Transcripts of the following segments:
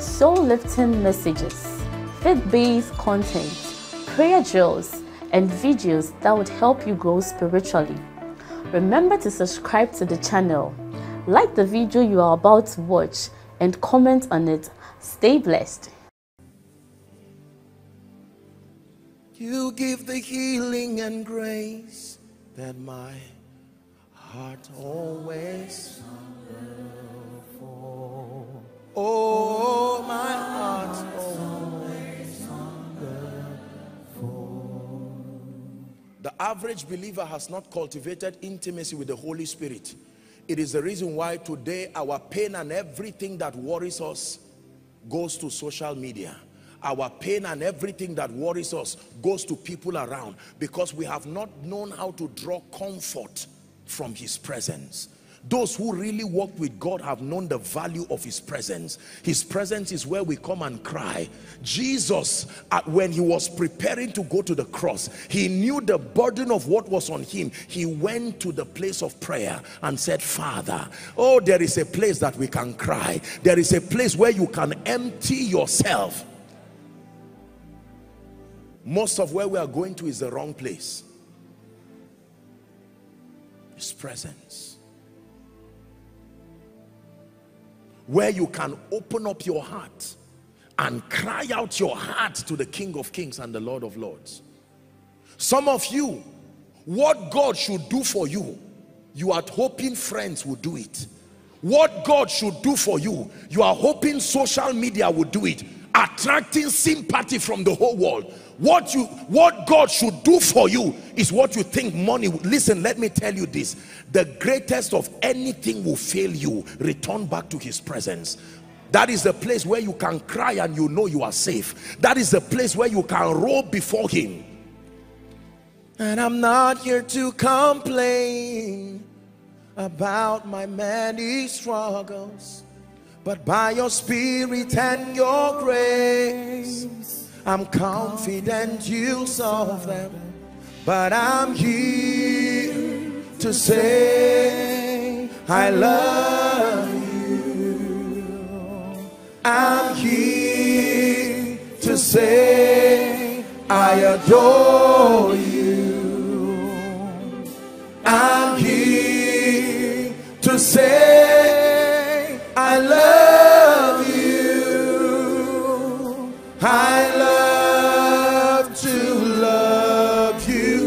soul-lifting messages, faith-based content, prayer drills, and videos that would help you grow spiritually. Remember to subscribe to the channel, like the video you are about to watch, and comment on it. Stay blessed. You give the healing and grace that my heart always. Oh, my heart. The average believer has not cultivated intimacy with the Holy Spirit. It is the reason why today our pain and everything that worries us goes to social media our pain and everything that worries us goes to people around because we have not known how to draw comfort from his presence those who really walk with God have known the value of his presence. His presence is where we come and cry. Jesus when he was preparing to go to the cross he knew the burden of what was on him. He went to the place of prayer and said father oh there is a place that we can cry. There is a place where you can empty yourself. Most of where we are going to is the wrong place. His presence. Where you can open up your heart and cry out your heart to the King of Kings and the Lord of Lords. Some of you, what God should do for you, you are hoping friends will do it. What God should do for you, you are hoping social media will do it. Attracting sympathy from the whole world. What you what god should do for you is what you think money listen let me tell you this. The greatest of anything will fail you return back to his presence. That is the place where you can cry and you know you are safe. That is the place where you can roll before him. And i'm not here to complain about my many struggles but by your spirit and your grace I'm confident you'll solve them. But I'm here to say I love you. I'm here to say I adore you. I'm here to say you.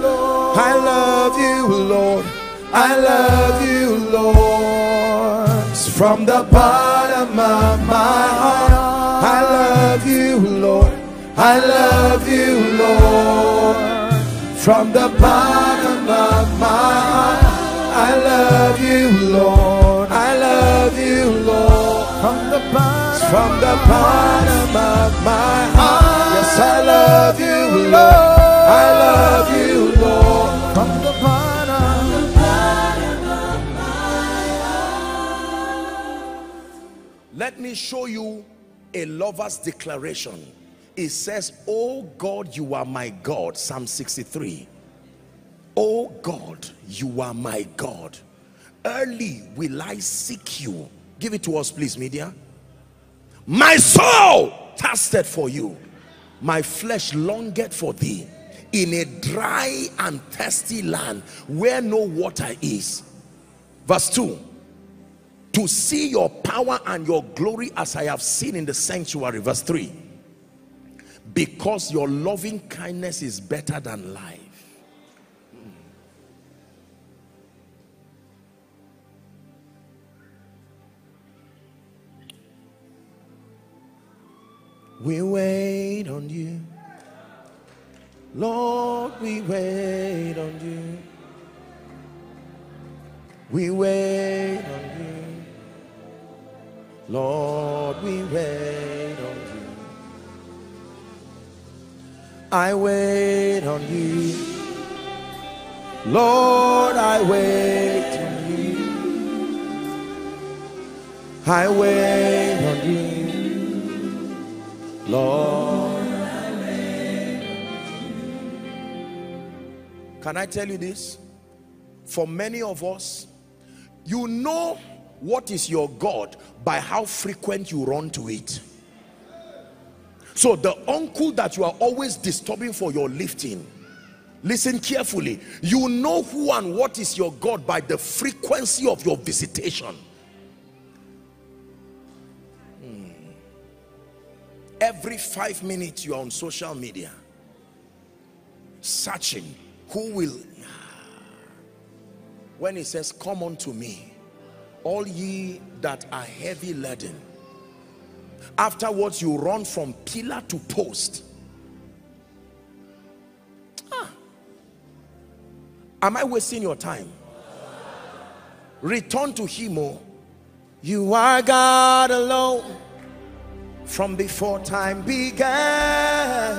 Lord. I love you, Lord. I love you, Lord. From the bottom of my heart, I love you, Lord. I love you, Lord. From the bottom of my heart, I love you, Lord. From the bottom of my heart, yes, I love you, Lord. I love you, Lord. From the bottom. of my heart. Let me show you a lover's declaration. It says, Oh God, you are my God. Psalm 63. Oh God, you are my God. Early will I seek you. Give it to us, please, media. My soul thirsted for you. My flesh longed for thee in a dry and thirsty land where no water is. Verse 2 to see your power and your glory as I have seen in the sanctuary verse 3 because your loving kindness is better than life we wait on you Lord we wait on you we wait on you Lord, we wait on you. I wait on you. Lord, I wait on you. I wait on you. Lord. Can I tell you this? For many of us, you know what is your God by how frequent you run to it. So the uncle that you are always disturbing for your lifting, listen carefully. You know who and what is your God by the frequency of your visitation. Every five minutes you are on social media, searching who will when he says come unto me all ye that are heavy laden. Afterwards you run from pillar to post. Ah. am I wasting your time? Return to him oh. You are God alone from before time began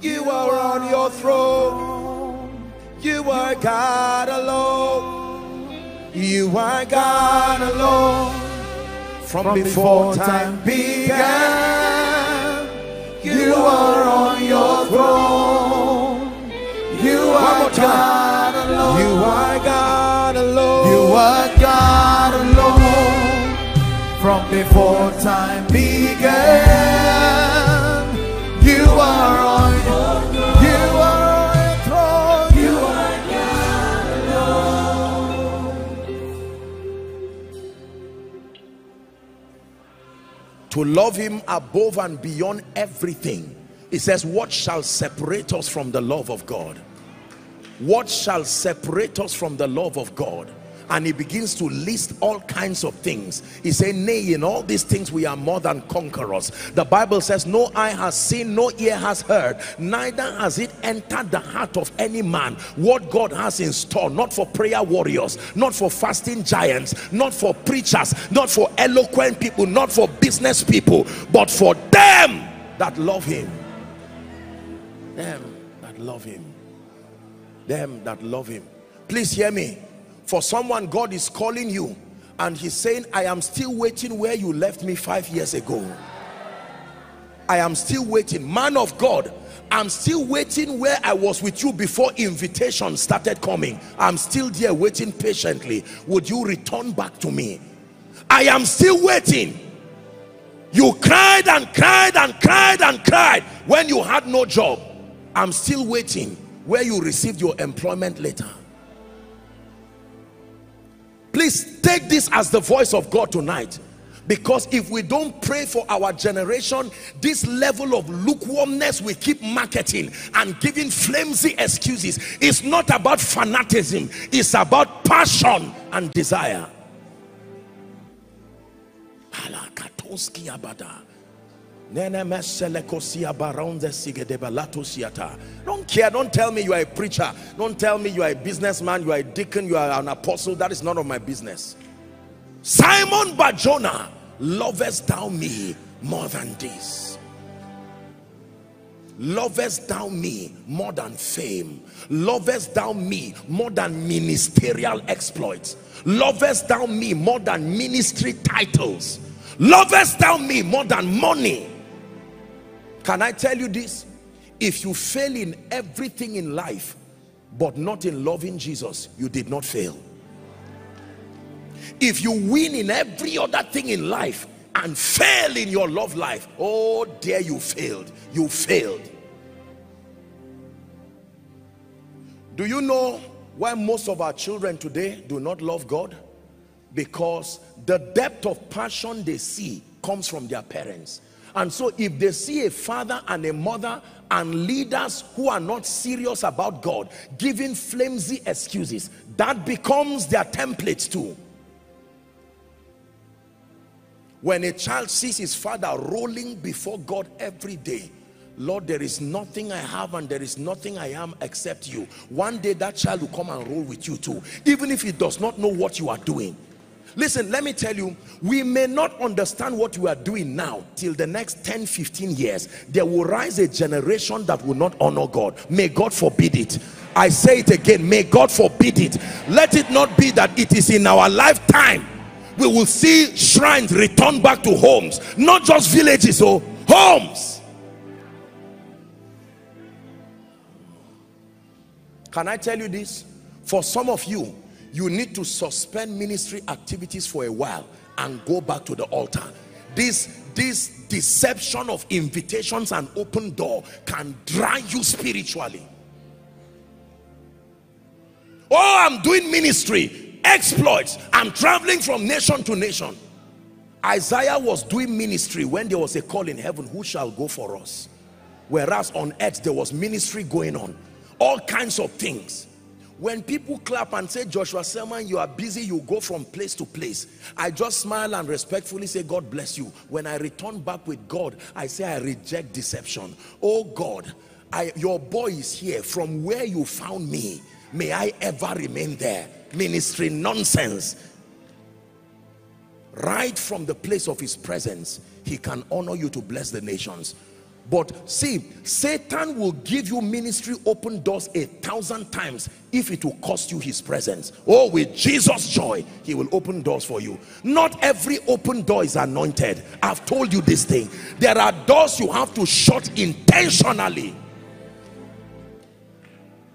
you are on your throne you are God alone you are God alone from, before time began. You are on your throne. You are God alone. You are God alone. You are God alone. Before time began. You are on You are on throne. You are God to love him above and beyond everything it says what shall separate us from the love of God what shall separate us from the love of God and he begins to list all kinds of things. He said nay in all these things we are more than conquerors. The bible says no eye has seen no ear has heard neither has it entered the heart of any man what god has in store not for prayer warriors not for fasting giants not for preachers not for eloquent people not for business people but for them that love him. Them that love him. Them that love him. Please hear me for someone God is calling you and he's saying I am still waiting where you left me five years ago. I am still waiting. Man of God I'm still waiting where I was with you before invitation started coming. I'm still there waiting patiently. Would you return back to me? I am still waiting. You cried and cried and cried and cried. When you had no job I'm still waiting where you received your employment letter please take this as the voice of God tonight. Because if we don't pray for our generation this level of lukewarmness we keep marketing and giving flimsy excuses it's not about fanatism it's about passion and desire don't care don't tell me you are a preacher. Don't tell me you are a businessman you are a deacon you are an apostle. That is none of my business. Simon barjona lovest thou me more than this? Lovest thou me more than fame? Lovest thou me more than ministerial exploits? Lovest thou me more than ministry titles? Lovest thou me more than money can I tell you this? If you fail in everything in life, but not in loving Jesus, you did not fail. If you win in every other thing in life and fail in your love life, oh dear, you failed. You failed. Do you know why most of our children today do not love God? Because the depth of passion they see comes from their parents and so if they see a father and a mother and leaders who are not serious about God giving flimsy excuses that becomes their template too. When a child sees his father rolling before God every day Lord there is nothing I have and there is nothing I am except you. One day that child will come and roll with you too even if he does not know what you are doing Listen, let me tell you, we may not understand what we are doing now till the next 10, 15 years. There will rise a generation that will not honor God. May God forbid it. I say it again, may God forbid it. Let it not be that it is in our lifetime we will see shrines return back to homes, not just villages, oh, homes. Can I tell you this? For some of you, you need to suspend ministry activities for a while and go back to the altar. This this deception of invitations and open door can dry you spiritually. Oh i'm doing ministry exploits. I'm traveling from nation to nation. Isaiah was doing ministry when there was a call in heaven who shall go for us? Whereas on earth there was ministry going on. All kinds of things when people clap and say, Joshua Selman, you are busy, you go from place to place. I just smile and respectfully say, God bless you. When I return back with God, I say, I reject deception. Oh God, I, your boy is here. From where you found me, may I ever remain there. Ministry nonsense. Right from the place of his presence, he can honor you to bless the nations. But see, Satan will give you ministry open doors a thousand times if it will cost you his presence. Oh, with Jesus' joy, he will open doors for you. Not every open door is anointed. I've told you this thing. There are doors you have to shut intentionally.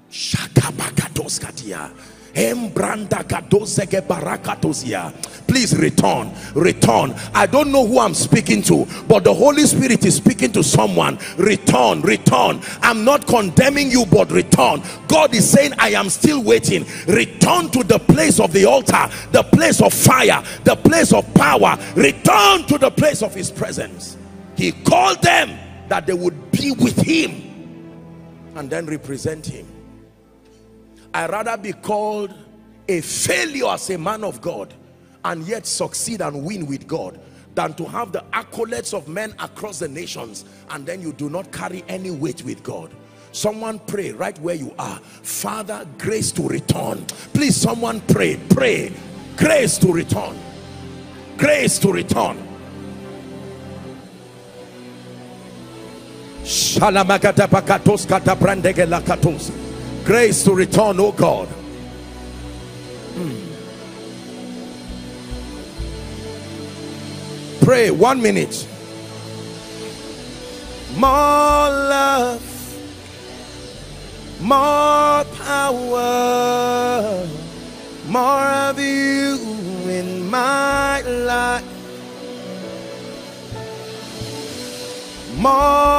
Shakabakadoskatia. Please return, return. I don't know who I'm speaking to, but the Holy Spirit is speaking to someone. Return, return. I'm not condemning you, but return. God is saying, I am still waiting. Return to the place of the altar, the place of fire, the place of power. Return to the place of his presence. He called them that they would be with him and then represent him i rather be called a failure as a man of God and yet succeed and win with God than to have the accolades of men across the nations and then you do not carry any weight with God. Someone pray right where you are. Father, grace to return. Please, someone pray, pray. Grace to return. Grace to return. Shalamagata pakatos kata brandege lakatos grace to return oh God. Hmm. pray one minute. More love. More power. More of you in my life. More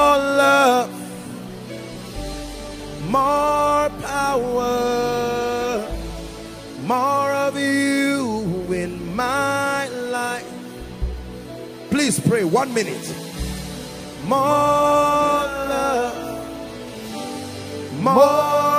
pray one minute. More love, more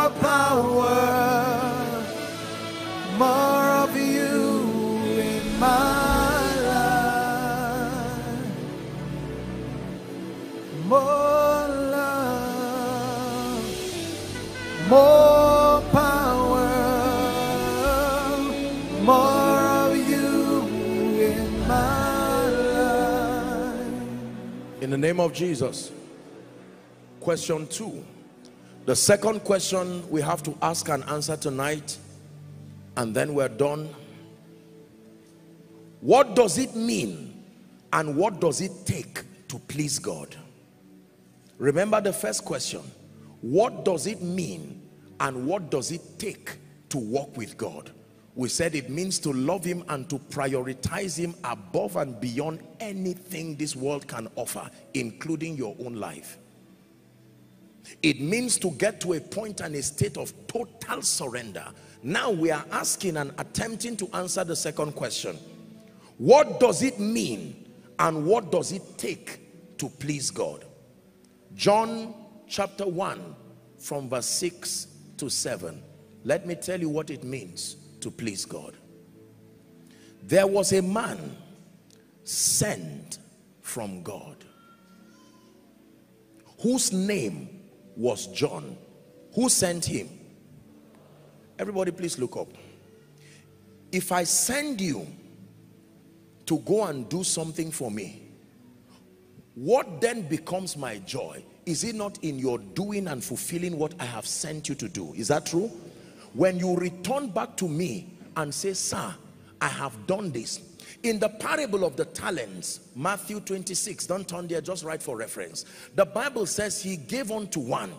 the name of Jesus. Question two. The second question we have to ask and answer tonight, and then we're done. What does it mean and what does it take to please God? Remember the first question. What does it mean and what does it take to walk with God? We said it means to love him and to prioritize him above and beyond anything this world can offer, including your own life. It means to get to a point and a state of total surrender. Now we are asking and attempting to answer the second question. What does it mean and what does it take to please God? John chapter 1 from verse 6 to 7. Let me tell you what it means to please God. There was a man sent from God whose name was John. Who sent him? Everybody please look up. If I send you to go and do something for me, what then becomes my joy? Is it not in your doing and fulfilling what I have sent you to do? Is that true? When you return back to me and say, sir, I have done this. In the parable of the talents, Matthew 26, don't turn there, just write for reference. The Bible says he gave unto one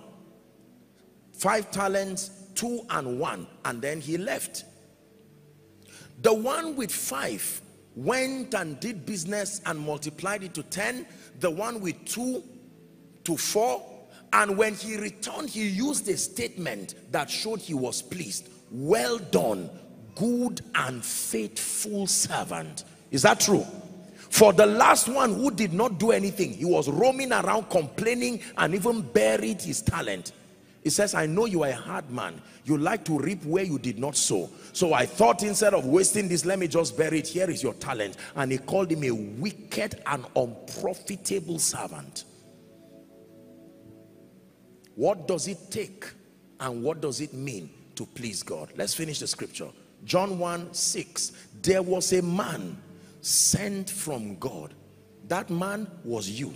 five talents, two and one, and then he left. The one with five went and did business and multiplied it to 10 the one with two to four and when he returned he used a statement that showed he was pleased well done good and faithful servant is that true for the last one who did not do anything he was roaming around complaining and even buried his talent he says i know you are a hard man you like to reap where you did not sow so I thought instead of wasting this, let me just bury it. Here is your talent. And he called him a wicked and unprofitable servant. What does it take and what does it mean to please God? Let's finish the scripture. John 1 6. There was a man sent from God. That man was you.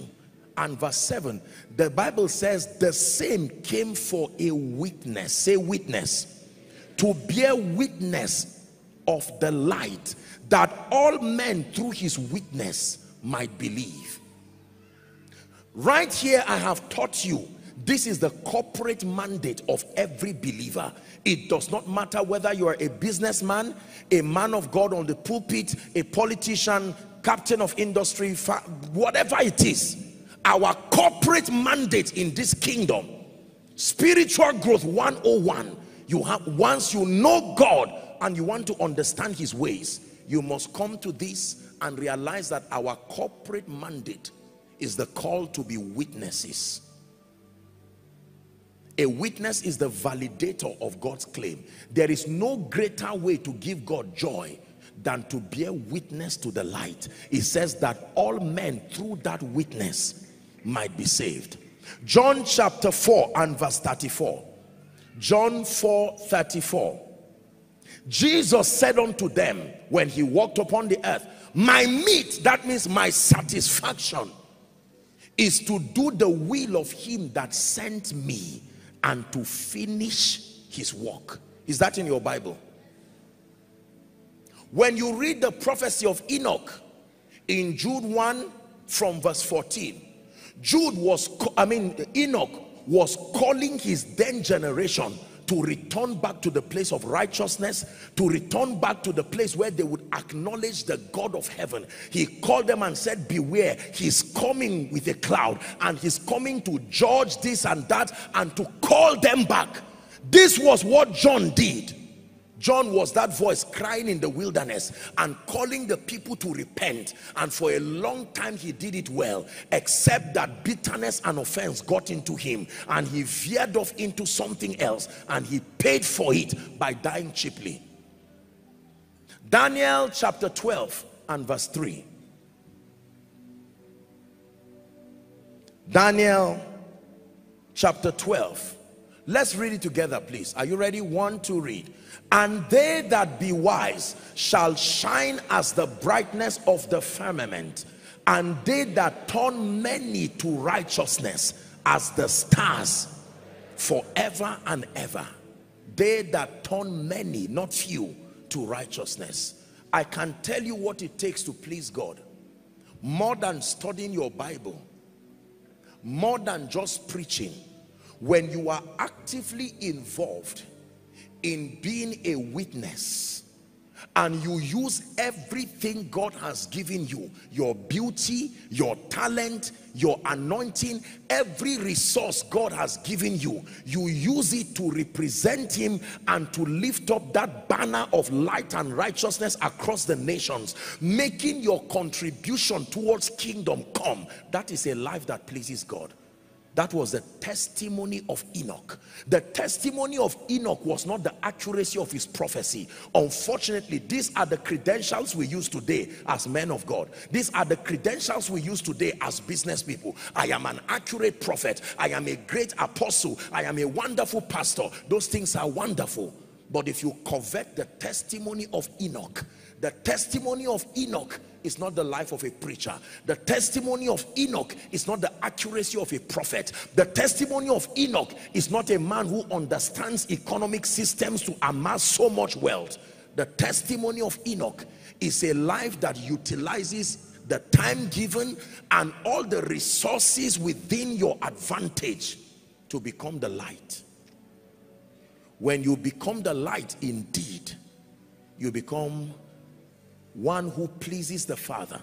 And verse 7, the Bible says the same came for a witness. Say witness to bear witness of the light that all men through his witness might believe right here i have taught you this is the corporate mandate of every believer. It does not matter whether you are a businessman a man of god on the pulpit a politician captain of industry whatever it is our corporate mandate in this kingdom spiritual growth 101 you have once you know God and you want to understand his ways you must come to this and realize that our corporate mandate is the call to be witnesses a witness is the validator of God's claim. There is no greater way to give God joy than to bear witness to the light. It says that all men through that witness might be saved. John chapter 4 and verse 34 John 4 34. Jesus said unto them when he walked upon the earth, My meat, that means my satisfaction, is to do the will of him that sent me and to finish his work. Is that in your Bible? When you read the prophecy of Enoch in Jude 1 from verse 14, Jude was, I mean, Enoch was calling his then generation to return back to the place of righteousness, to return back to the place where they would acknowledge the God of heaven. He called them and said, beware, he's coming with a cloud and he's coming to judge this and that and to call them back. This was what John did. John was that voice crying in the wilderness and calling the people to repent. And for a long time he did it well, except that bitterness and offense got into him and he veered off into something else and he paid for it by dying cheaply. Daniel chapter 12 and verse 3. Daniel chapter 12. Let's read it together, please. Are you ready? One, two, read. And they that be wise shall shine as the brightness of the firmament, and they that turn many to righteousness as the stars forever and ever. They that turn many, not few, to righteousness. I can tell you what it takes to please God. More than studying your Bible, more than just preaching, when you are actively involved in being a witness and you use everything God has given you your beauty your talent your anointing every resource God has given you you use it to represent him and to lift up that banner of light and righteousness across the nations making your contribution towards kingdom come. That is a life that pleases God that was the testimony of Enoch. The testimony of Enoch was not the accuracy of his prophecy. Unfortunately, these are the credentials we use today as men of God. These are the credentials we use today as business people. I am an accurate prophet. I am a great apostle. I am a wonderful pastor. Those things are wonderful. But if you covet the testimony of Enoch, The testimony of Enoch is not the life of a preacher. The testimony of Enoch is not the accuracy of a prophet. The testimony of Enoch is not a man who understands economic systems to amass so much wealth. The testimony of Enoch is a life that utilizes the time given and all the resources within your advantage to become the light. When you become the light indeed, you become one who pleases the Father.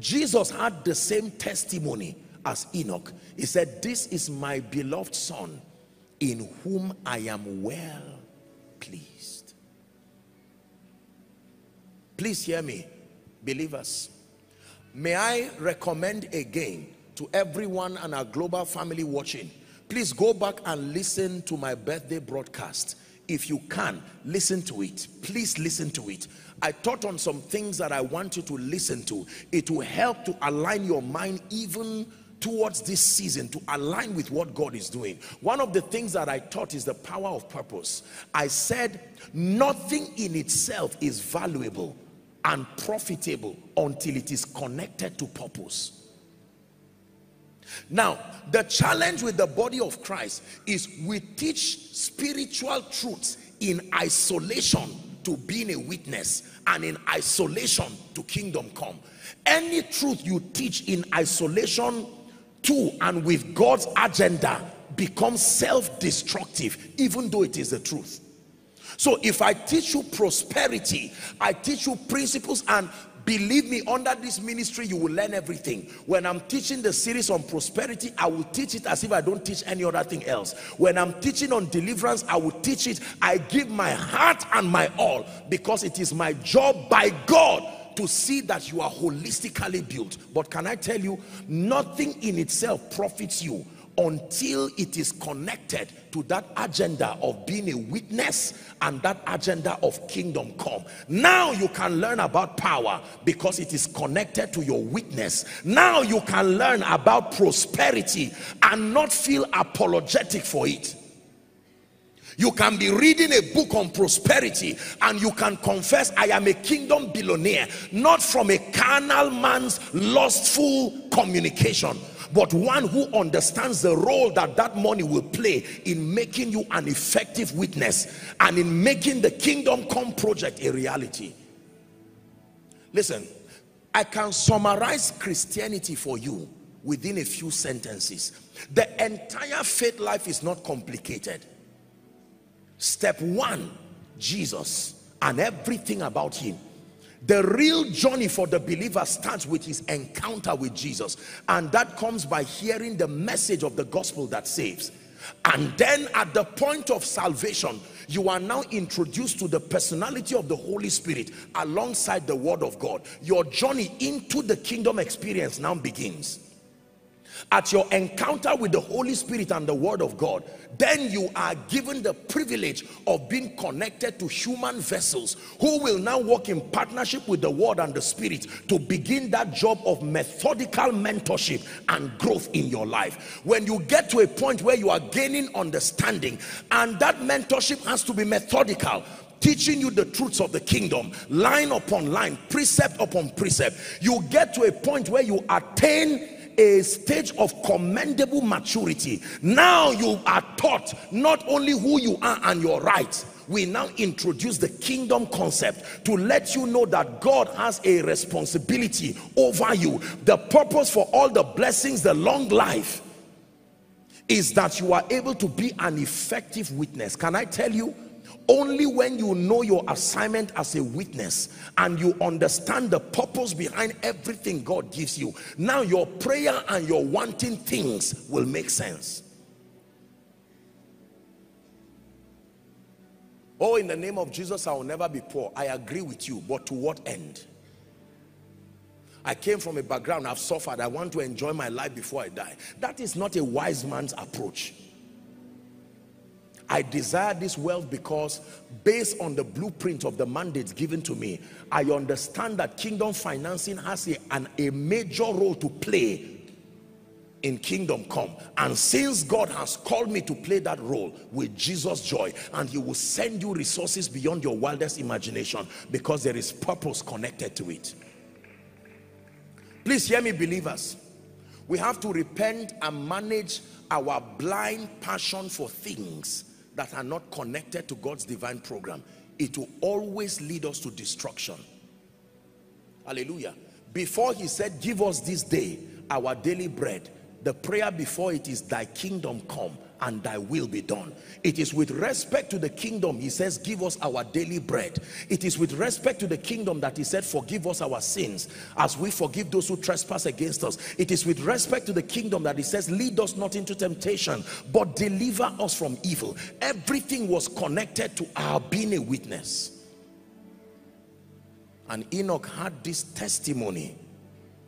Jesus had the same testimony as Enoch. He said, this is my beloved son in whom I am well pleased. Please hear me, believers. May I recommend again to everyone and our global family watching, please go back and listen to my birthday broadcast. If you can, listen to it. Please listen to it. I taught on some things that I want you to listen to. It will help to align your mind even towards this season to align with what God is doing. One of the things that I taught is the power of purpose. I said nothing in itself is valuable and profitable until it is connected to purpose. Now, the challenge with the body of Christ is we teach spiritual truths in isolation to being a witness and in isolation to kingdom come. Any truth you teach in isolation to and with God's agenda becomes self-destructive even though it is the truth. So if I teach you prosperity, I teach you principles and believe me under this ministry you will learn everything. When i'm teaching the series on prosperity i will teach it as if i don't teach any other thing else. When i'm teaching on deliverance i will teach it. I give my heart and my all because it is my job by god to see that you are holistically built. But can i tell you nothing in itself profits you until it is connected to that agenda of being a witness and that agenda of kingdom come. Now you can learn about power because it is connected to your witness. Now you can learn about prosperity and not feel apologetic for it. You can be reading a book on prosperity and you can confess, I am a kingdom billionaire, not from a carnal man's lustful communication, but one who understands the role that that money will play in making you an effective witness and in making the kingdom come project a reality. Listen i can summarize christianity for you within a few sentences. The entire faith life is not complicated. Step one jesus and everything about him the real journey for the believer starts with his encounter with Jesus. And that comes by hearing the message of the gospel that saves. And then at the point of salvation, you are now introduced to the personality of the Holy Spirit alongside the word of God. Your journey into the kingdom experience now begins at your encounter with the Holy Spirit and the Word of God, then you are given the privilege of being connected to human vessels who will now work in partnership with the Word and the Spirit to begin that job of methodical mentorship and growth in your life. When you get to a point where you are gaining understanding and that mentorship has to be methodical, teaching you the truths of the kingdom line upon line precept upon precept you get to a point where you attain a stage of commendable maturity. Now you are taught not only who you are and your rights, we now introduce the kingdom concept to let you know that God has a responsibility over you. The purpose for all the blessings, the long life, is that you are able to be an effective witness. Can I tell you? Only when you know your assignment as a witness and you understand the purpose behind everything God gives you now your prayer and your wanting things will make sense. Oh in the name of Jesus I will never be poor. I agree with you but to what end? I came from a background I've suffered. I want to enjoy my life before I die. That is not a wise man's approach I desire this wealth because based on the blueprint of the mandates given to me, I understand that kingdom financing has a, an, a major role to play in kingdom come. And since God has called me to play that role with Jesus joy and he will send you resources beyond your wildest imagination because there is purpose connected to it. Please hear me believers. We have to repent and manage our blind passion for things that are not connected to God's divine program it will always lead us to destruction. Hallelujah. Before he said give us this day our daily bread the prayer before it is thy kingdom come and thy will be done. It is with respect to the kingdom, he says, give us our daily bread. It is with respect to the kingdom that he said, forgive us our sins as we forgive those who trespass against us. It is with respect to the kingdom that he says, lead us not into temptation, but deliver us from evil. Everything was connected to our being a witness. And Enoch had this testimony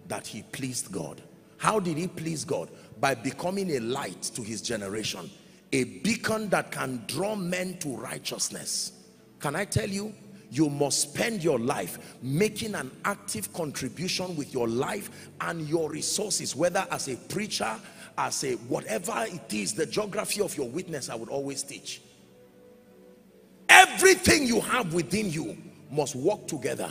that he pleased God. How did he please God? By becoming a light to his generation. A beacon that can draw men to righteousness. Can I tell you? You must spend your life making an active contribution with your life and your resources, whether as a preacher, as a whatever it is, the geography of your witness, I would always teach. Everything you have within you must work together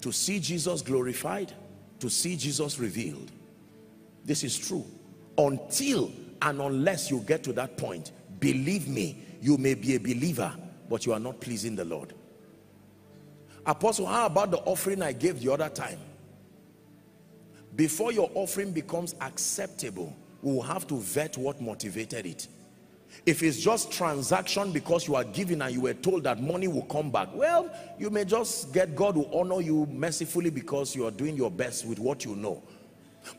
to see Jesus glorified, to see Jesus revealed. This is true. Until and unless you get to that point, believe me, you may be a believer, but you are not pleasing the Lord. Apostle, how about the offering I gave the other time? Before your offering becomes acceptable, we will have to vet what motivated it. If it's just transaction because you are giving and you were told that money will come back, well, you may just get God will honor you mercifully because you are doing your best with what you know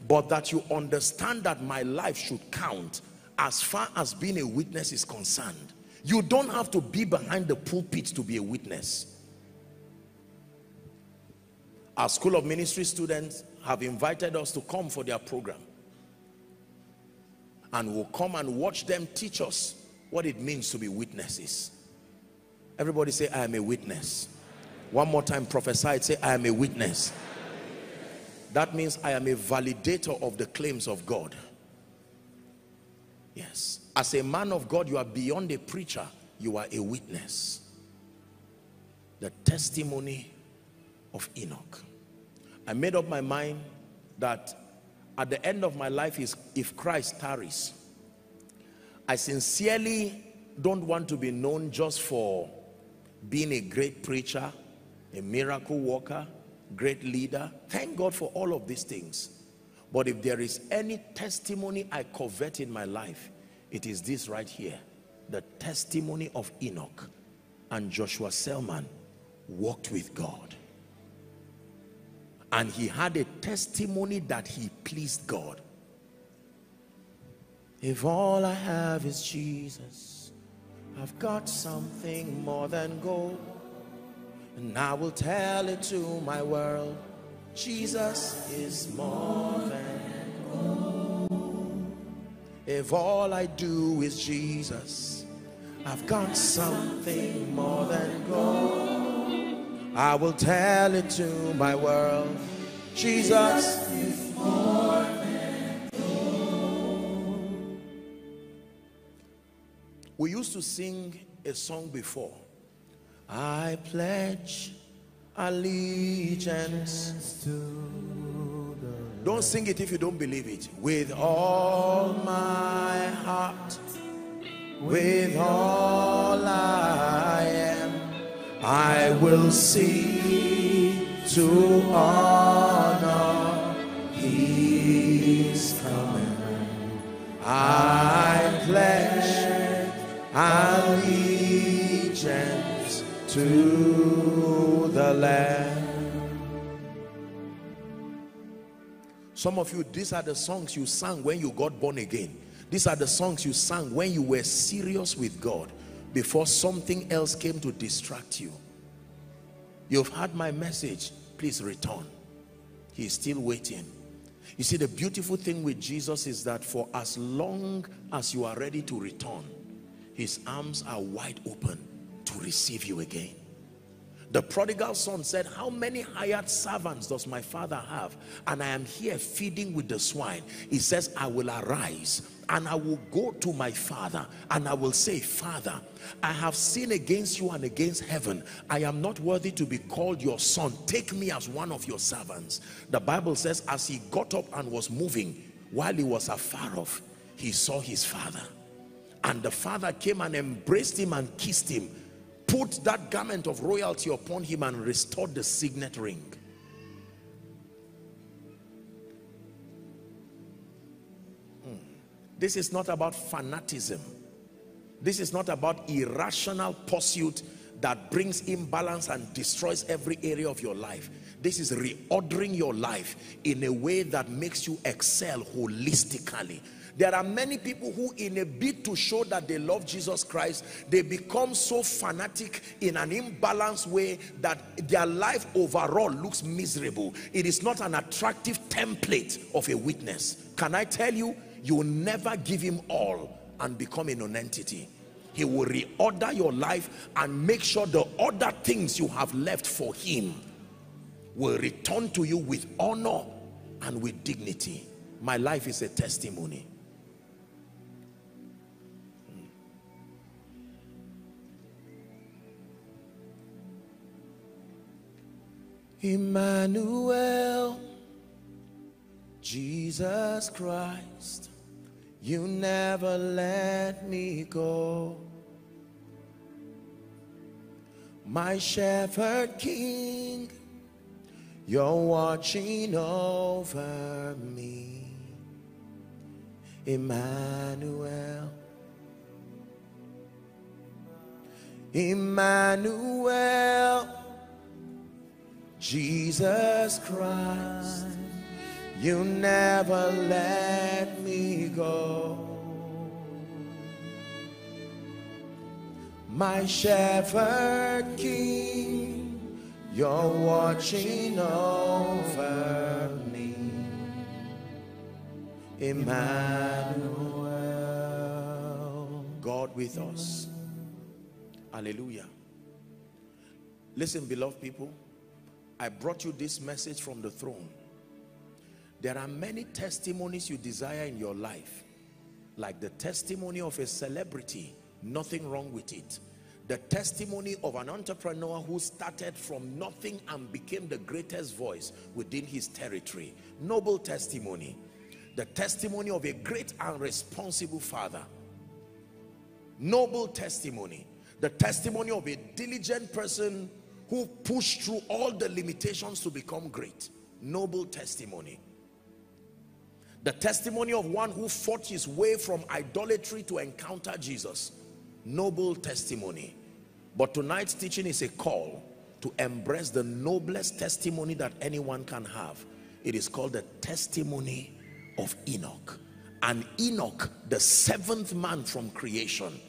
but that you understand that my life should count as far as being a witness is concerned. You don't have to be behind the pulpit to be a witness. Our School of Ministry students have invited us to come for their program. And we'll come and watch them teach us what it means to be witnesses. Everybody say, I am a witness. One more time, prophesy, say, I am a witness. That means I am a validator of the claims of God. Yes. As a man of God, you are beyond a preacher. You are a witness. The testimony of Enoch. I made up my mind that at the end of my life is if Christ tarries. I sincerely don't want to be known just for being a great preacher, a miracle worker, great leader. Thank God for all of these things. But if there is any testimony I covet in my life, it is this right here. The testimony of Enoch and Joshua Selman walked with God. And he had a testimony that he pleased God. If all I have is Jesus, I've got something more than gold. And I will tell it to my world. Jesus is more than gold. If all I do is Jesus, I've got something more than gold. I will tell it to my world. Jesus is more than gold. We used to sing a song before I pledge allegiance to the Don't sing it if you don't believe it. With all my heart, with all I am, I will see to honor His coming. I pledge allegiance to the Lamb. Some of you, these are the songs you sang when you got born again. These are the songs you sang when you were serious with God before something else came to distract you. You've heard my message. Please return. He is still waiting. You see, the beautiful thing with Jesus is that for as long as you are ready to return, his arms are wide open to receive you again. The prodigal son said, how many hired servants does my father have? And I am here feeding with the swine. He says, I will arise and I will go to my father and I will say, Father, I have sinned against you and against heaven. I am not worthy to be called your son. Take me as one of your servants. The Bible says, as he got up and was moving, while he was afar off, he saw his father. And the father came and embraced him and kissed him put that garment of royalty upon him and restored the signet ring. Hmm. This is not about fanaticism. This is not about irrational pursuit that brings imbalance and destroys every area of your life. This is reordering your life in a way that makes you excel holistically there are many people who in a bid to show that they love Jesus Christ, they become so fanatic in an imbalanced way that their life overall looks miserable. It is not an attractive template of a witness. Can I tell you, you will never give him all and become a non-entity. He will reorder your life and make sure the other things you have left for him will return to you with honor and with dignity. My life is a testimony. Emmanuel, Jesus Christ, you never let me go. My shepherd king, you're watching over me. Emmanuel, Emmanuel, Jesus Christ, you never let me go. My shepherd king, you're watching over me. Emmanuel, God with us. Hallelujah. Listen, beloved people. I brought you this message from the throne. There are many testimonies you desire in your life. Like the testimony of a celebrity, nothing wrong with it. The testimony of an entrepreneur who started from nothing and became the greatest voice within his territory. Noble testimony. The testimony of a great and responsible father. Noble testimony. The testimony of a diligent person who pushed through all the limitations to become great. Noble testimony. The testimony of one who fought his way from idolatry to encounter Jesus. Noble testimony. But tonight's teaching is a call to embrace the noblest testimony that anyone can have. It is called the testimony of Enoch. And Enoch, the seventh man from creation,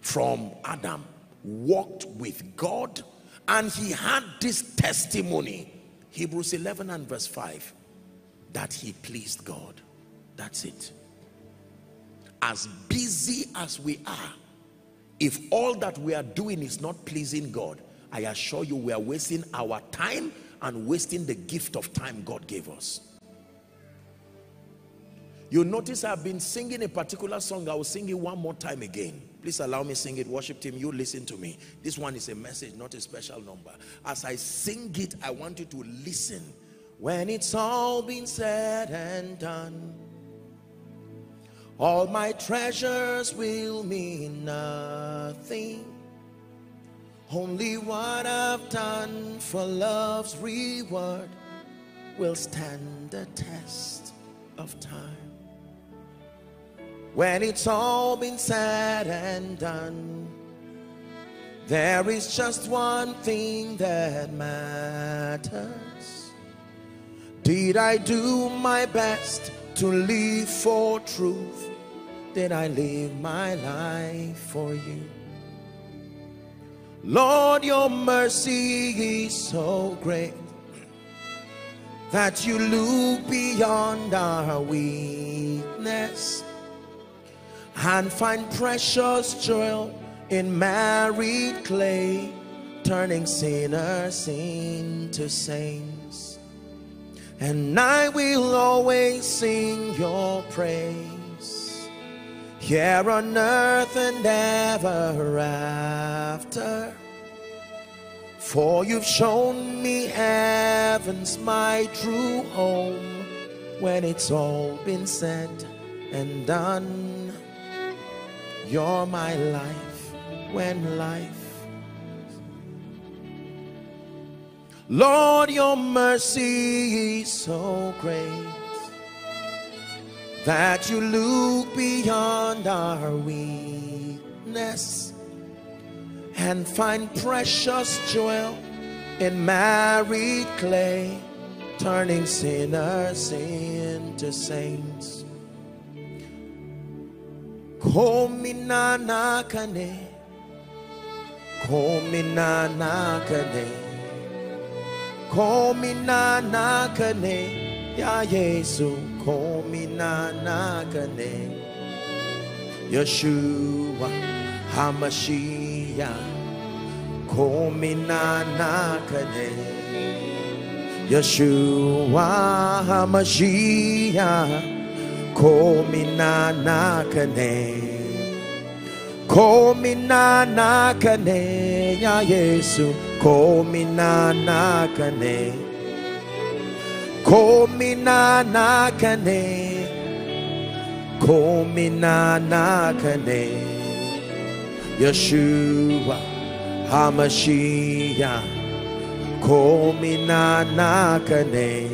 from Adam, walked with God and he had this testimony hebrews 11 and verse 5 that he pleased god. That's it. As busy as we are if all that we are doing is not pleasing god i assure you we are wasting our time and wasting the gift of time god gave us you notice I've been singing a particular song. I will sing it one more time again. Please allow me sing it. Worship team, you listen to me. This one is a message, not a special number. As I sing it, I want you to listen. When it's all been said and done, all my treasures will mean nothing. Only what I've done for love's reward will stand the test of time. When it's all been said and done, there is just one thing that matters. Did I do my best to live for truth? Did I live my life for you? Lord, your mercy is so great that you look beyond our weakness and find precious joy in married clay turning sinners into saints. And I will always sing your praise here on earth and ever after. For you've shown me heaven's my true home when it's all been said and done. You're my life when life. Lord, your mercy is so great that you look beyond our weakness and find precious jewel in married clay, turning sinners into saints. Komina nakane, komina nakane, komina nakane, ya Yesu, komina nakane, Yeshua Hamashiach, komina nakane, Yeshua Hamashiach. Komina nakane Komina nakane ya Yesu. Komina nakane Komina nakane Komina nakane Yeshua Hamashiach. Komina nakane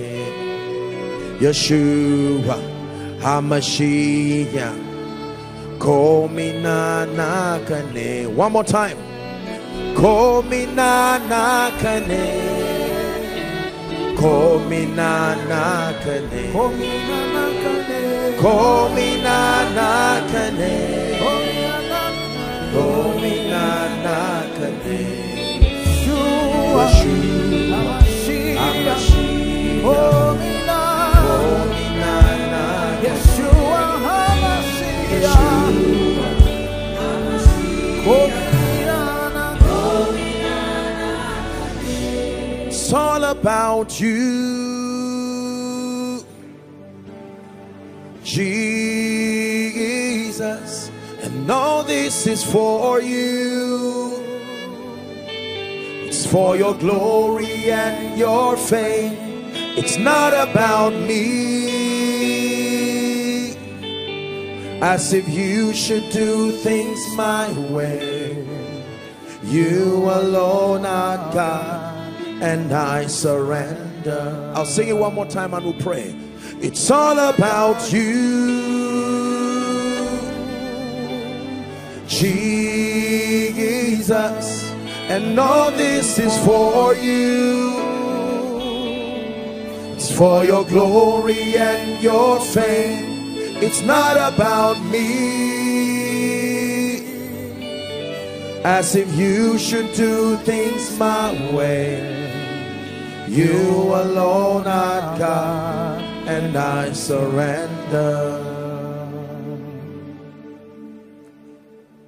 Yeshua Hamashiach Komina nakane One more time. Komina nakane Komina nakane Komina nakane Komina Kane. Komina nakane Yeshua Hamashiach Komina about you, Jesus, and all this is for you. It's for your glory and your fame. It's not about me. As if you should do things my way. You alone are God, and I surrender. I'll sing it one more time and we'll pray. It's all about you, Jesus, and all this is for you. It's for your glory and your fame. It's not about me as if you should do things my way. You alone are God, and I surrender.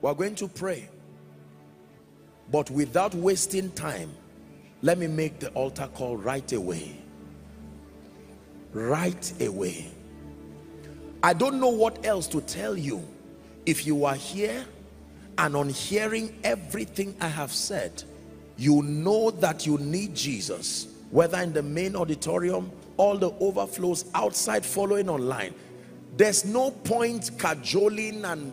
We're going to pray, but without wasting time, let me make the altar call right away. Right away. I don't know what else to tell you. If you are here and on hearing everything I have said, you know that you need Jesus, whether in the main auditorium, all the overflows outside following online. There's no point cajoling and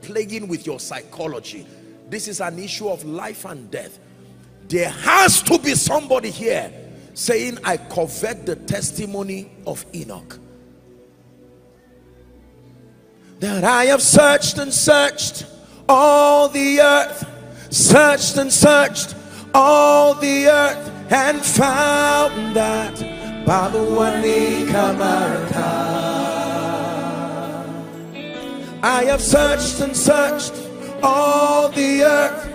plaguing with your psychology. This is an issue of life and death. There has to be somebody here saying, I covet the testimony of Enoch. That I have searched and searched all the earth, searched and searched all the earth, and found that Babuani Kamaraka. I have searched and searched all the earth,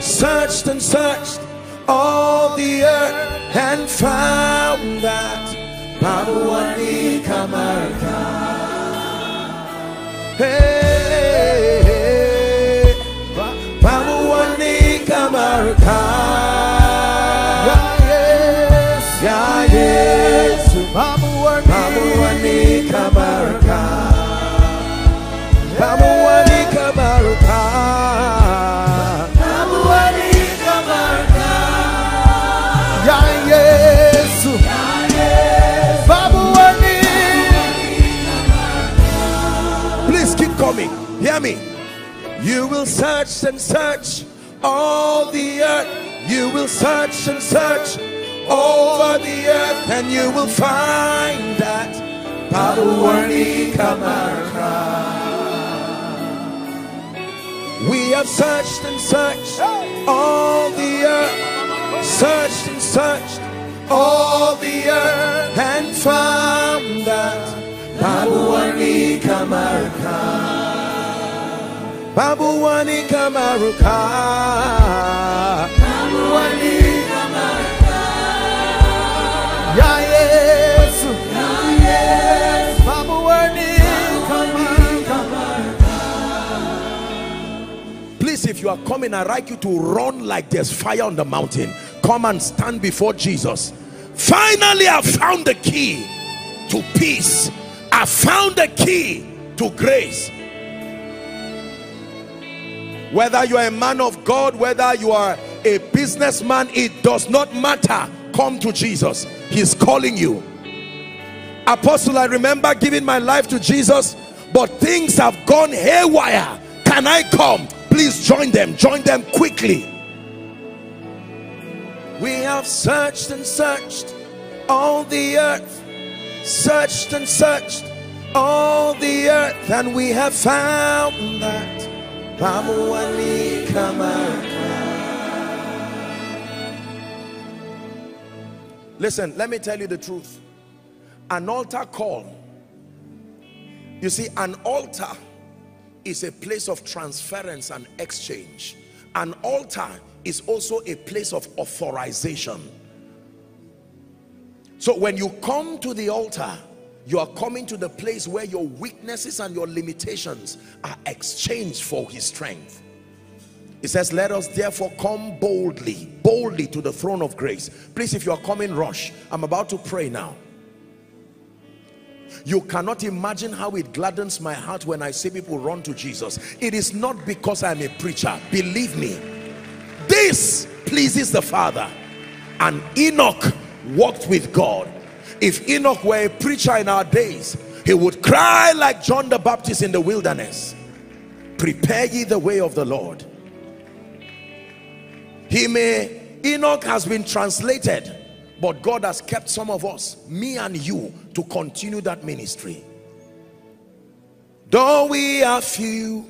searched and searched all the earth, and found that Babuani Kamaraka. Hey, Babuani Kamaraka. You will search and search all the earth. You will search and search over the earth and you will find that Babuani Kamarka. We have searched and searched all the earth, searched and searched all the earth and found that Babuani Kamarka. Babuani Kamaruka. Babuani Ya Yesu. Babu wani Please, if you are coming, I like you to run like there's fire on the mountain. Come and stand before Jesus. Finally, I found the key to peace. I found the key to grace. Whether you are a man of God, whether you are a businessman, it does not matter. Come to Jesus. He's calling you. Apostle, I remember giving my life to Jesus, but things have gone haywire. Can I come? Please join them. Join them quickly. We have searched and searched all the earth, searched and searched all the earth, and we have found that. Listen, let me tell you the truth. An altar call. You see, an altar is a place of transference and exchange. An altar is also a place of authorization. So when you come to the altar, you are coming to the place where your weaknesses and your limitations are exchanged for his strength. It says, let us therefore come boldly, boldly to the throne of grace. Please, if you are coming, rush. I'm about to pray now. You cannot imagine how it gladdens my heart when I see people run to Jesus. It is not because I'm a preacher. Believe me. This pleases the Father. And Enoch walked with God. If Enoch were a preacher in our days, he would cry like John the Baptist in the wilderness. Prepare ye the way of the Lord. He may, Enoch has been translated, but God has kept some of us, me and you, to continue that ministry. Though we are few,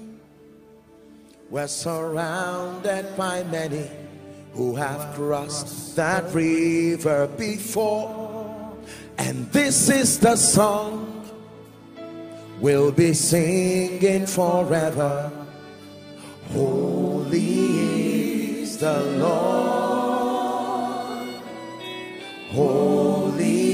we're surrounded by many who have crossed that river before. And this is the song we'll be singing forever. Holy is the Lord. Holy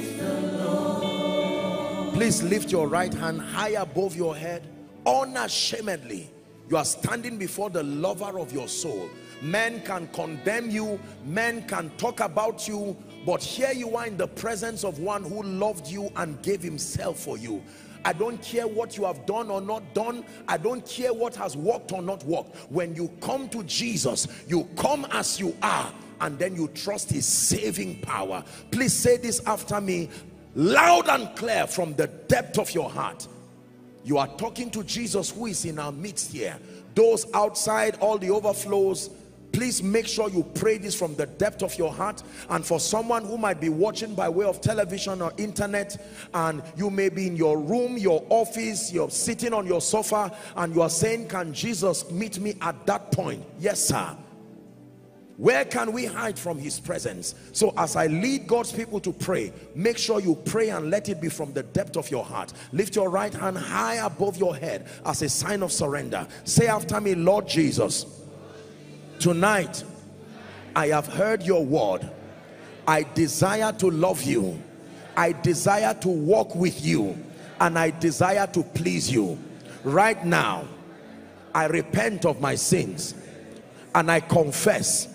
is the Lord. Please lift your right hand high above your head unashamedly. You are standing before the lover of your soul. Men can condemn you, men can talk about you, but here you are in the presence of one who loved you and gave himself for you. I don't care what you have done or not done. I don't care what has worked or not worked. When you come to Jesus, you come as you are and then you trust his saving power. Please say this after me loud and clear from the depth of your heart. You are talking to Jesus who is in our midst here. Those outside, all the overflows, please make sure you pray this from the depth of your heart. And for someone who might be watching by way of television or internet and you may be in your room your office you're sitting on your sofa and you are saying can jesus meet me at that point? Yes sir. Where can we hide from his presence? So as i lead god's people to pray make sure you pray and let it be from the depth of your heart. Lift your right hand high above your head as a sign of surrender. Say after me lord jesus tonight I have heard your word. I desire to love you. I desire to walk with you and I desire to please you. Right now I repent of my sins and I confess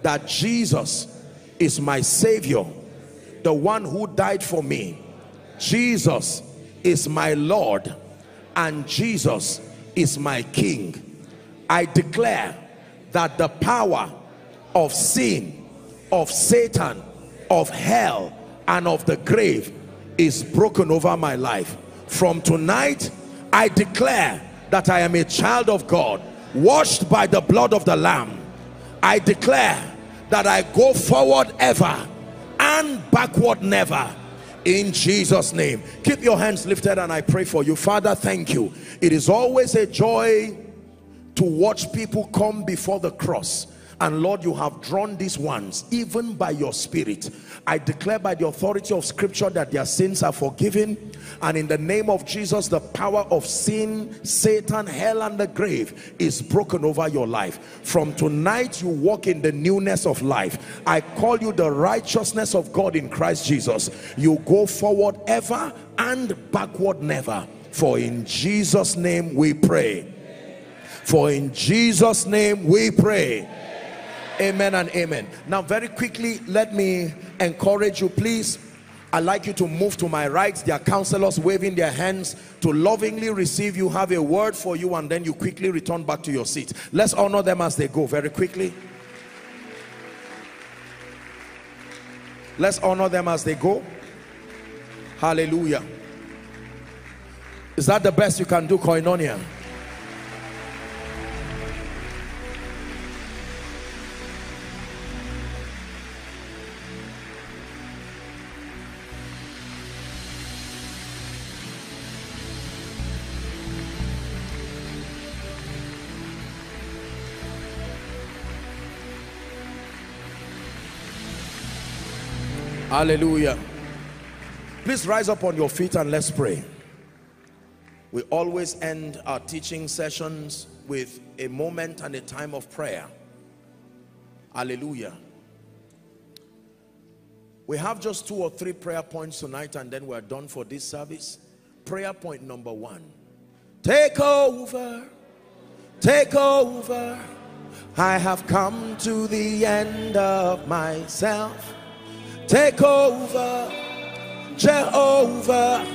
that Jesus is my savior the one who died for me. Jesus is my Lord and Jesus is my King. I declare that the power of sin, of Satan, of hell, and of the grave is broken over my life. From tonight, I declare that I am a child of God, washed by the blood of the Lamb. I declare that I go forward ever and backward never in Jesus name keep your hands lifted and I pray for you father thank you it is always a joy to watch people come before the cross. And Lord you have drawn these ones even by your spirit. I declare by the authority of scripture that their sins are forgiven. And in the name of Jesus the power of sin Satan hell and the grave is broken over your life. From tonight you walk in the newness of life. I call you the righteousness of God in Christ Jesus. You go forward ever and backward never. For in Jesus name we pray for in Jesus name we pray. Amen and amen. Now very quickly let me encourage you please. I'd like you to move to my right. There are counselors waving their hands to lovingly receive you have a word for you and then you quickly return back to your seat. Let's honor them as they go. Very quickly. Let's honor them as they go. Hallelujah. Is that the best you can do koinonia Hallelujah. Please rise up on your feet and let's pray. We always end our teaching sessions with a moment and a time of prayer. Hallelujah. We have just two or three prayer points tonight and then we're done for this service. Prayer point number one. Take over. Take over. I have come to the end of myself. Take over, Jehovah.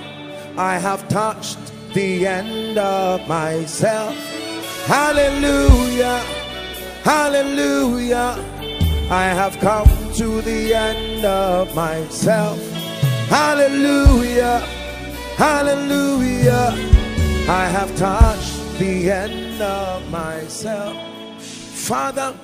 I have touched the end of myself. Hallelujah, hallelujah. I have come to the end of myself. Hallelujah, hallelujah. I have touched the end of myself. Father,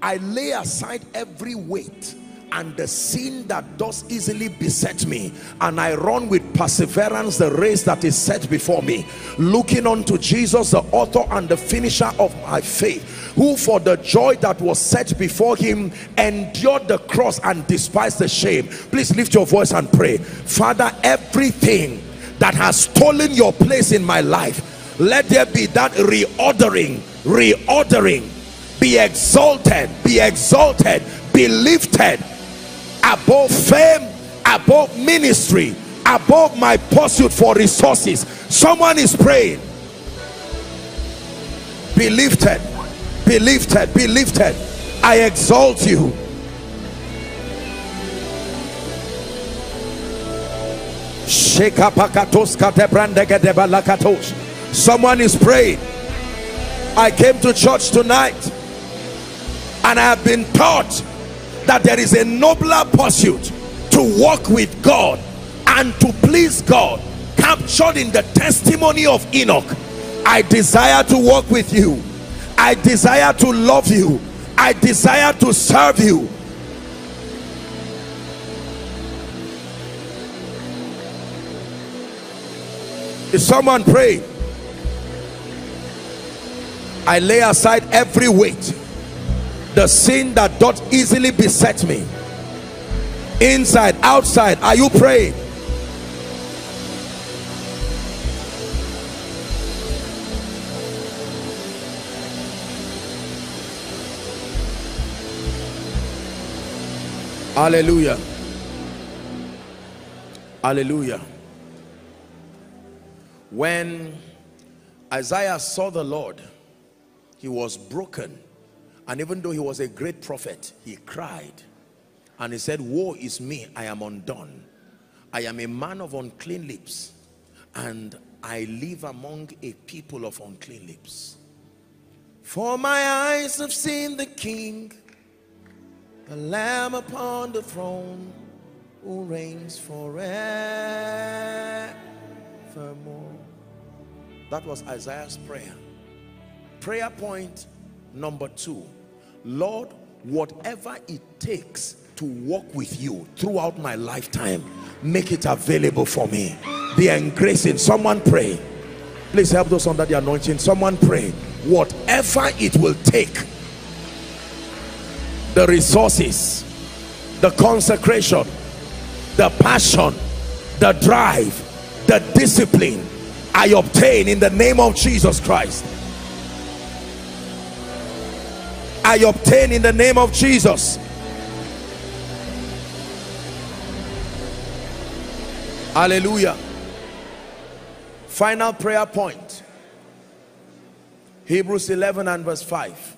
I lay aside every weight and the sin that does easily beset me and I run with perseverance the race that is set before me looking unto Jesus the author and the finisher of my faith who for the joy that was set before him endured the cross and despised the shame. Please lift your voice and pray. Father everything that has stolen your place in my life let there be that reordering reordering. Be exalted be exalted be lifted above fame above ministry above my pursuit for resources. Someone is praying. Be lifted. Be lifted. Be lifted. I exalt you. Someone is praying. I came to church tonight and i have been taught that there is a nobler pursuit to walk with God and to please God captured in the testimony of Enoch. I desire to walk with you. I desire to love you. I desire to serve you. Is someone pray I lay aside every weight the sin that doth easily beset me. Inside outside are you praying? Hallelujah. Hallelujah. When Isaiah saw the Lord he was broken and even though he was a great prophet, he cried. And he said, woe is me, I am undone. I am a man of unclean lips. And I live among a people of unclean lips. For my eyes have seen the King, the Lamb upon the throne, who reigns forevermore. That was Isaiah's prayer. Prayer point number two. Lord, whatever it takes to walk with you throughout my lifetime, make it available for me. The engracing. Someone pray. Please help those under the anointing. Someone pray. Whatever it will take, the resources, the consecration, the passion, the drive, the discipline, I obtain in the name of Jesus Christ. I obtain in the name of Jesus. Hallelujah. Final prayer point. Hebrews 11 and verse 5.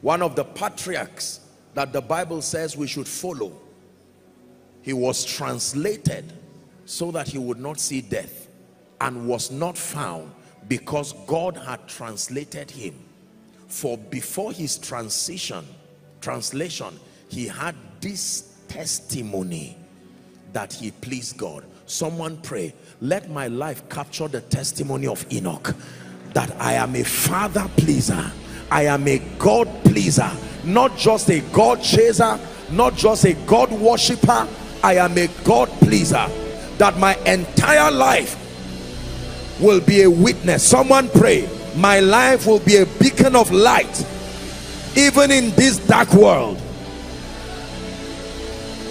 One of the patriarchs that the Bible says we should follow. He was translated so that he would not see death and was not found because God had translated him. For before his transition, translation, he had this testimony that he pleased God. Someone pray, let my life capture the testimony of Enoch that I am a father pleaser. I am a God pleaser, not just a God chaser, not just a God worshiper. I am a God pleaser. That my entire life will be a witness someone pray my life will be a beacon of light even in this dark world.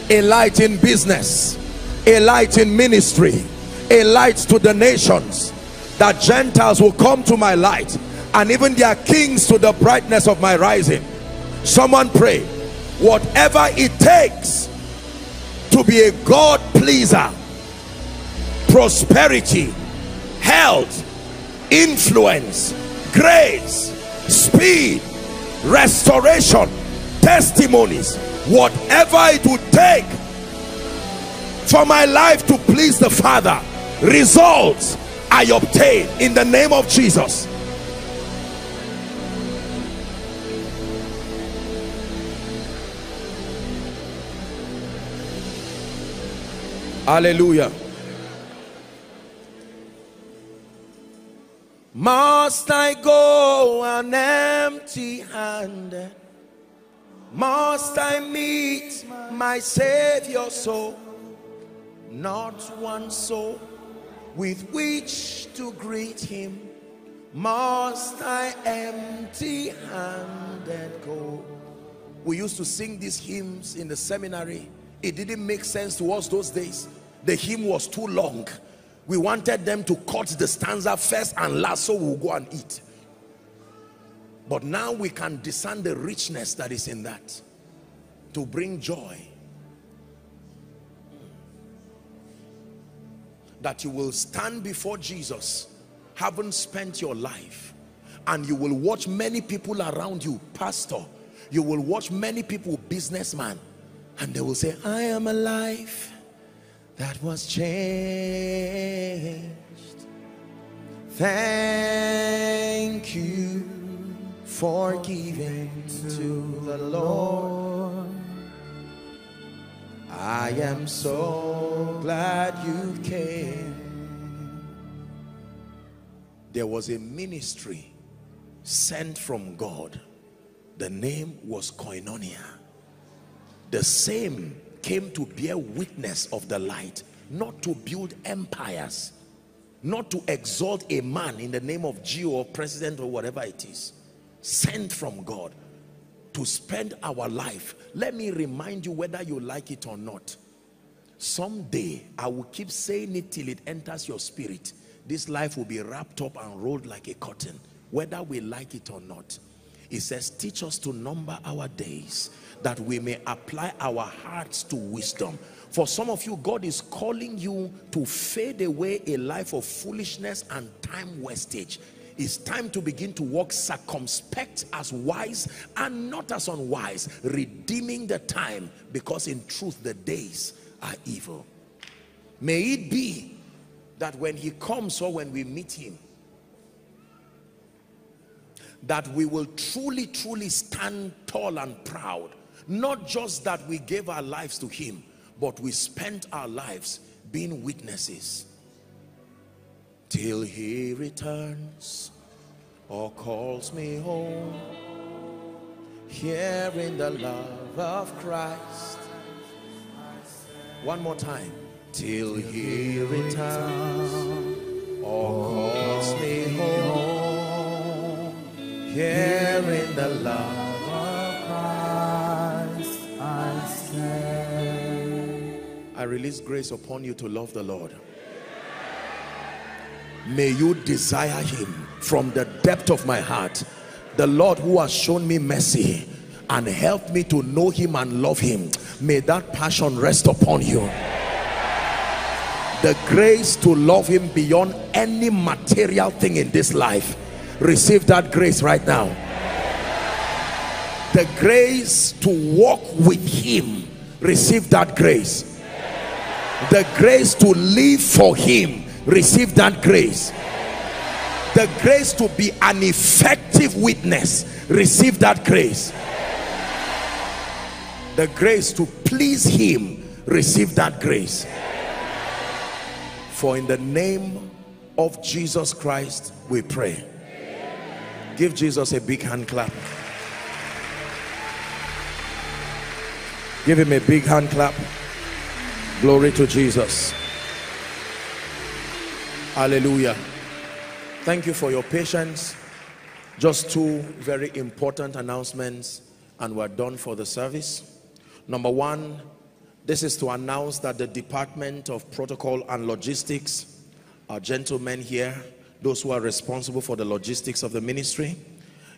A light in business a light in ministry a light to the nations. That gentiles will come to my light and even their kings to the brightness of my rising. Someone pray whatever it takes to be a god pleaser prosperity health, influence, grace, speed, restoration, testimonies, whatever it would take for my life to please the Father, results I obtain in the name of Jesus. Hallelujah. Must I go an empty handed? Must I meet my Savior so? Not one soul with which to greet him. Must I empty handed go? We used to sing these hymns in the seminary. It didn't make sense to us those days. The hymn was too long we wanted them to cut the stanza first and last so we'll go and eat. But now we can discern the richness that is in that to bring joy. That you will stand before Jesus having spent your life and you will watch many people around you pastor. You will watch many people businessman and they will say I am alive that was changed. Thank you for giving to the Lord. I am so glad you came. There was a ministry sent from God. The name was Koinonia. The same came to bear witness of the light not to build empires not to exalt a man in the name of G.O. or president or whatever it is sent from God to spend our life. Let me remind you whether you like it or not. Someday I will keep saying it till it enters your spirit. This life will be wrapped up and rolled like a curtain. Whether we like it or not it says teach us to number our days that we may apply our hearts to wisdom. For some of you God is calling you to fade away a life of foolishness and time wastage. It's time to begin to walk circumspect as wise and not as unwise redeeming the time because in truth the days are evil. May it be that when he comes or when we meet him that we will truly truly stand tall and proud not just that we gave our lives to him, but we spent our lives being witnesses till he returns or calls me home. Here in the love of Christ. One more time. Till he returns or calls me home. Here in the love I release grace upon you to love the Lord. May you desire him from the depth of my heart. The Lord who has shown me mercy and helped me to know him and love him. May that passion rest upon you. The grace to love him beyond any material thing in this life. Receive that grace right now. The grace to walk with him. Receive that grace. The grace to live for him. Receive that grace. The grace to be an effective witness. Receive that grace. The grace to please him. Receive that grace. For in the name of Jesus Christ we pray. Give Jesus a big hand clap. Give him a big hand clap glory to Jesus Hallelujah. Thank you for your patience. Just two very important announcements and we're done for the service. Number one, this is to announce that the Department of Protocol and Logistics, our gentlemen here, those who are responsible for the logistics of the ministry,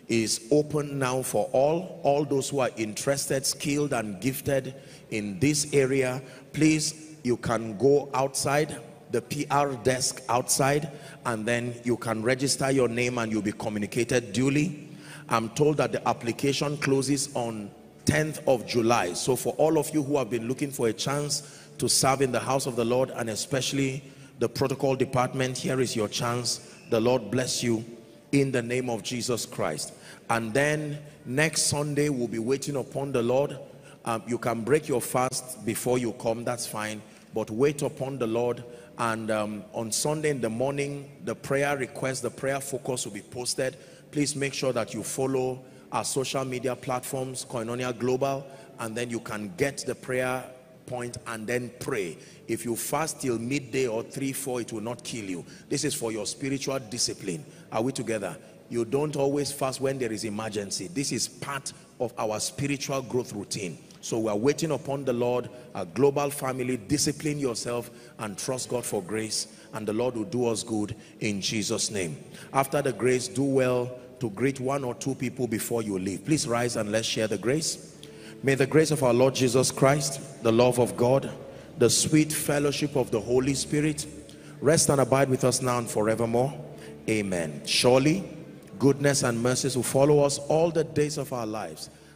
is open now for all. All those who are interested, skilled and gifted in this area, please, you can go outside the PR desk outside and then you can register your name and you'll be communicated duly. I'm told that the application closes on 10th of July. So for all of you who have been looking for a chance to serve in the house of the Lord and especially the protocol department, here is your chance. The Lord bless you in the name of Jesus Christ. And then next Sunday, we'll be waiting upon the Lord. Um, you can break your fast before you come, that's fine. But wait upon the Lord. And um, on Sunday in the morning the prayer request the prayer focus will be posted. Please make sure that you follow our social media platforms Koinonia Global and then you can get the prayer point and then pray. If you fast till midday or 3 4 it will not kill you. This is for your spiritual discipline. Are we together? You don't always fast when there is emergency. This is part of our spiritual growth routine so we are waiting upon the Lord, a global family. Discipline yourself and trust God for grace. And the Lord will do us good in Jesus' name. After the grace, do well to greet one or two people before you leave. Please rise and let's share the grace. May the grace of our Lord Jesus Christ, the love of God, the sweet fellowship of the Holy Spirit rest and abide with us now and forevermore. Amen. Surely, goodness and mercies will follow us all the days of our lives